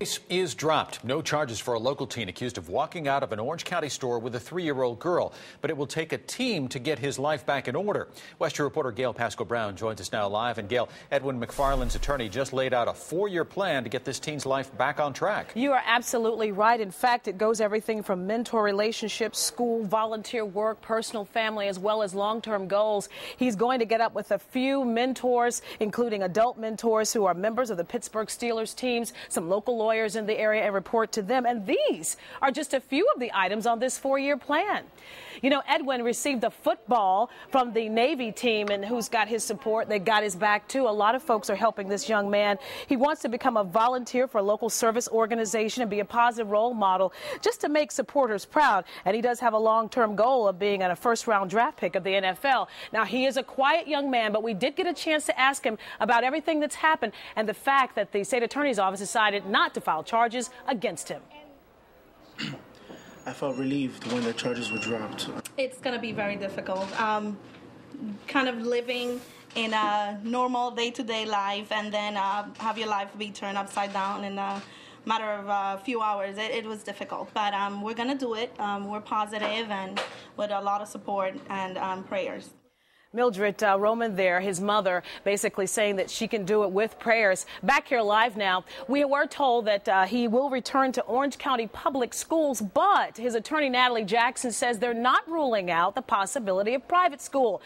Case is dropped. No charges for a local teen accused of walking out of an Orange County store with a three-year-old girl. But it will take a team to get his life back in order. WESH 2 reporter Gail Paschall-Brown joins us now live. And Gail, Edwin McFarland's attorney just laid out a four-year plan to get this teen's life back on track. You are absolutely right. In fact, it goes everything from mentor relationships, school, volunteer work, personal family, as well as long-term goals. He's going to get up with a few mentors, including adult mentors who are members of the Pittsburgh Steelers teams, some local in the area and report to them. And these are just a few of the items on this four year plan. You know, Edwin received a football from the Navy team and who's got his support. They got his back too. A lot of folks are helping this young man. He wants to become a volunteer for a local service organization and be a positive role model just to make supporters proud. And he does have a long term goal of being a first round draft pick of the NFL. Now, he is a quiet young man, but we did get a chance to ask him about everything that's happened and the fact that the state attorney's office decided not to file charges against him. I felt relieved when the charges were dropped. It's going to be very difficult. Um, kind of living in a normal day-to-day life and then uh, have your life be turned upside down in a matter of a few hours. It, it was difficult, but um, we're going to do it. Um, we're positive and with a lot of support and um, prayers. Mildred uh, Roman there, his mother, basically saying that she can do it with prayers. Back here live now, we were told that uh, he will return to Orange County Public Schools, but his attorney Natalie Jackson says they're not ruling out the possibility of private school.